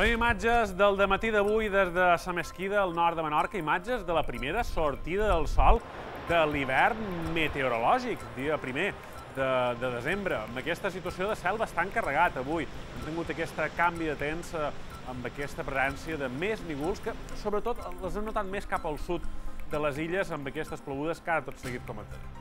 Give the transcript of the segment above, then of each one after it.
Veiem imatges del matí d'avui des de la Mesquida, al nord de Menorca, imatges de la primera sortida del sol de l'hivern meteorològic, dia primer de, de desembre, amb aquesta situació de cel bastant carregat avui. Hem tingut aquest canvi de temps eh, amb aquesta presència de més nígols que, sobretot, les hem notat més cap al sud de les illes amb aquestes plogudes que ara tot seguit comentaré.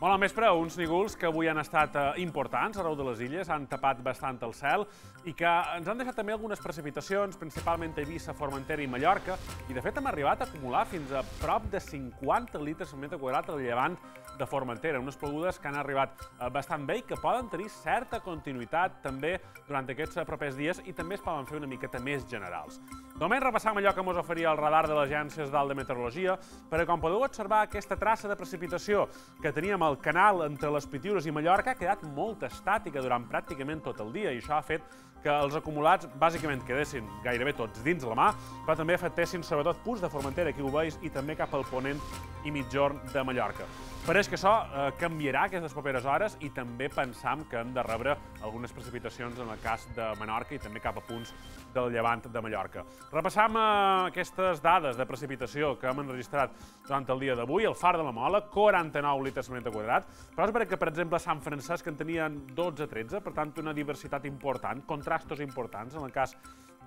Bon vespre, uns nígols que avui han estat eh, importants arreu de les illes, han tapat bastant el cel i que ens han deixat també algunes precipitacions, principalment a Eivissa, Formentera i Mallorca, i de fet hem arribat a acumular fins a prop de 50 litres per metre quadrat al llevant de Formentera, unes plogudes que han arribat eh, bastant bé i que poden tenir certa continuïtat també durant aquests eh, propers dies i també es poden fer una miqueta més generals. Només repassam allò que ens oferia el radar de l'Agència Estatal de Meteorologia, perquè com podeu observar aquesta traça de precipitació que teníem el canal entre les Pitiures i Mallorca ha quedat molt estàtica durant pràcticament tot el dia i això ha fet que els acumulats bàsicament quedessin gairebé tots dins la mà, però també afectessin sobretot punts de Formentera, aquí ho veus, i també cap al ponent i mitjorn de Mallorca. Pareix que això eh, canviarà aquestes properes hores i també pensam que hem de rebre algunes precipitacions en el cas de Menorca i també cap a punts del llevant de Mallorca. Repassam eh, aquestes dades de precipitació que hem enregistrat durant el dia d'avui. El Far de la Mola, 49 litres per metre quadrat, però és que, per exemple, Sant Francesc en tenien 12-13, per tant, una diversitat important, contrastos importants en el cas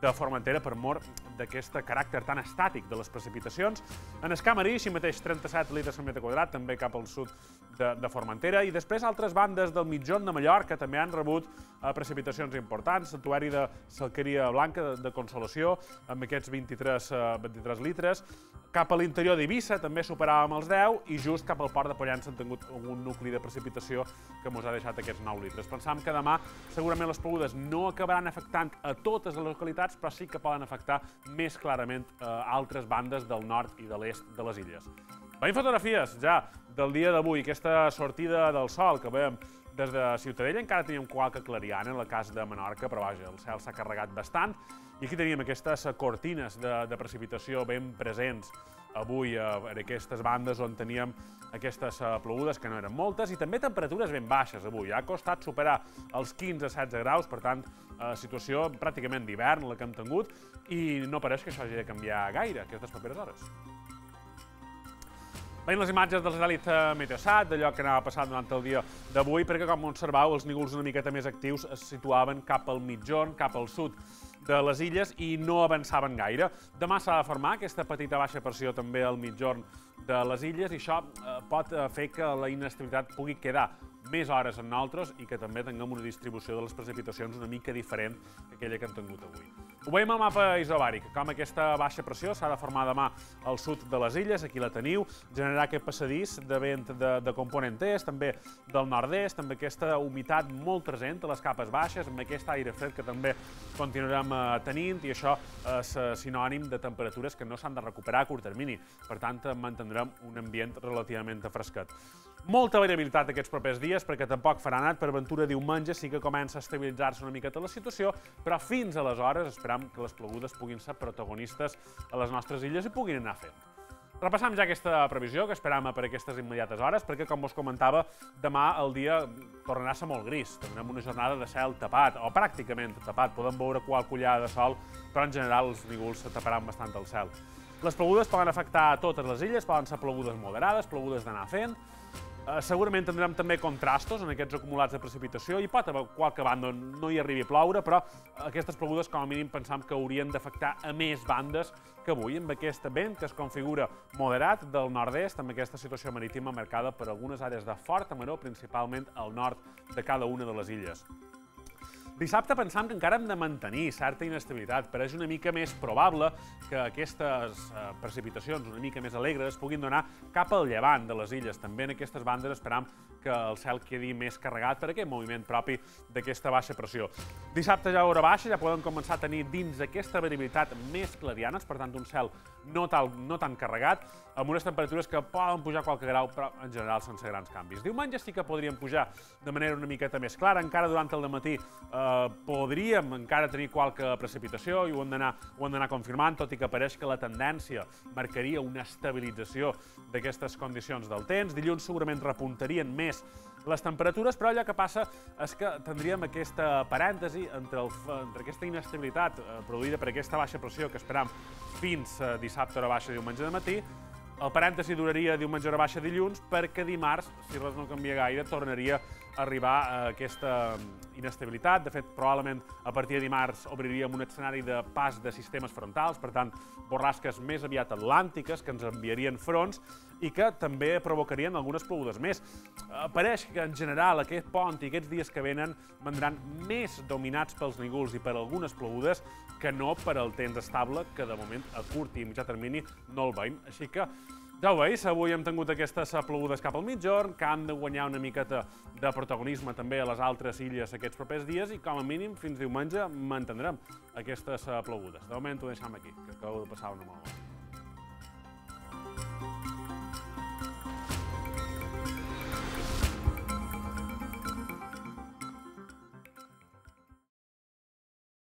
de Formentera per mort d'aquest caràcter tan estàtic de les precipitacions. En Escamarí, així mateix, 37 litres per metre quadrat, també cap al sud de, de Formentera. I després altres bandes del mitjon de Mallorca també han rebut eh, precipitacions importants. Santuari de Salqueria Blanca, de, de Consolació, amb aquests 23, eh, 23 litres. Cap a l'interior d'Eivissa també superàvem els 10 i just cap al port de Pollença han tingut un nucli de precipitació que ens ha deixat aquests 9 litres. Pensam que demà segurament les plogudes no acabaran afectant a totes les localitats afectats, però sí que poden afectar més clarament eh, altres bandes del nord i de l'est de les illes. Veiem fotografies ja del dia d'avui, aquesta sortida del sol que veiem des de Ciutadella. Encara teníem qualque clariana en el cas de Menorca, però vaja, el cel s'ha carregat bastant. I aquí teníem aquestes cortines de, de precipitació ben presents avui eh, en aquestes bandes on teníem aquestes eh, plogudes, que no eren moltes, i també temperatures ben baixes avui. Ha costat superar els 15-16 graus, per tant, eh, situació pràcticament d'hivern la que hem tingut, i no pareix que això hagi de canviar gaire aquestes properes hores. Veiem les imatges dels satèl·lits Meteosat, d'allò que anava passant durant el dia d'avui, perquè, com observau, els nígols una miqueta més actius es situaven cap al mitjorn, cap al sud de les illes i no avançaven gaire. Demà s'ha de formar aquesta petita baixa pressió també al mitjorn de les illes i això eh, pot eh, fer que la inestabilitat pugui quedar més hores en nosaltres i que també tinguem una distribució de les precipitacions una mica diferent que aquella que hem tingut avui. Ho veiem al mapa isobàric, com aquesta baixa pressió s'ha de formar demà al sud de les illes, aquí la teniu, generarà aquest passadís de vent de, de component est, també del nord-est, amb aquesta humitat molt present a les capes baixes, amb aquest aire fred que també continuarem eh, tenint, i això és eh, sinònim de temperatures que no s'han de recuperar a curt termini. Per tant, mantindrem un ambient relativament fresquet. Molta variabilitat aquests propers dies, perquè tampoc farà anat per aventura diumenge, sí que comença a estabilitzar-se una miqueta la situació, però fins aleshores esperam que les plogudes puguin ser protagonistes a les nostres illes i puguin anar fent. Repassam ja aquesta previsió que esperam per aquestes immediates hores, perquè, com us comentava, demà el dia tornarà a ser molt gris. Tindrem una jornada de cel tapat, o pràcticament tapat. Podem veure qualque ullada de sol, però en general els nígols se taparan bastant el cel. Les plogudes poden afectar a totes les illes, poden ser plogudes moderades, plogudes d'anar fent, segurament tindrem també contrastos en aquests acumulats de precipitació i pot haver qualque banda no hi arribi a ploure, però aquestes plogudes com a mínim pensam que haurien d'afectar a més bandes que avui, amb aquest vent que es configura moderat del nord-est, amb aquesta situació marítima marcada per algunes àrees de forta maró, principalment al nord de cada una de les illes. Dissabte pensam que encara hem de mantenir certa inestabilitat, però és una mica més probable que aquestes eh, precipitacions una mica més alegres puguin donar cap al llevant de les illes. També en aquestes bandes esperam que el cel quedi més carregat per aquest moviment propi d'aquesta baixa pressió. Dissabte ja hora baixa ja poden començar a tenir dins aquesta variabilitat més clarianes, per tant un cel no, tal, no tan carregat, amb unes temperatures que poden pujar qualque grau, però en general sense grans canvis. Diumenge sí que podríem pujar de manera una miqueta més clara, encara durant el matí eh, podríem encara tenir qualque precipitació i ho hem d'anar confirmant, tot i que pareix que la tendència marcaria una estabilització d'aquestes condicions del temps. Dilluns segurament repuntarien més les temperatures, però allò que passa és que tindríem aquesta parèntesi entre, el, entre aquesta inestabilitat eh, produïda per aquesta baixa pressió que esperam fins eh, dissabte hora baixa diumenge de matí, el parèntesi duraria diumenge hora baixa dilluns perquè dimarts, si res no canvia gaire, tornaria a arribar a aquesta inestabilitat. De fet, probablement a partir de dimarts obriríem un escenari de pas de sistemes frontals, per tant, borrasques més aviat atlàntiques que ens enviarien fronts i que també provocarien algunes plogudes més. Pareix que, en general, aquest pont i aquests dies que venen vendran més dominats pels nígols i per algunes plogudes que no per al temps estable, que de moment a curt i mitjà termini no el veiem. Així que ja ho veus, avui hem tingut aquestes plogudes cap al mitjorn, que han de guanyar una miqueta de protagonisme també a les altres illes aquests propers dies i com a mínim fins diumenge mantindrem aquestes plogudes. De moment ho deixem aquí, que acabo de passar una molt bona.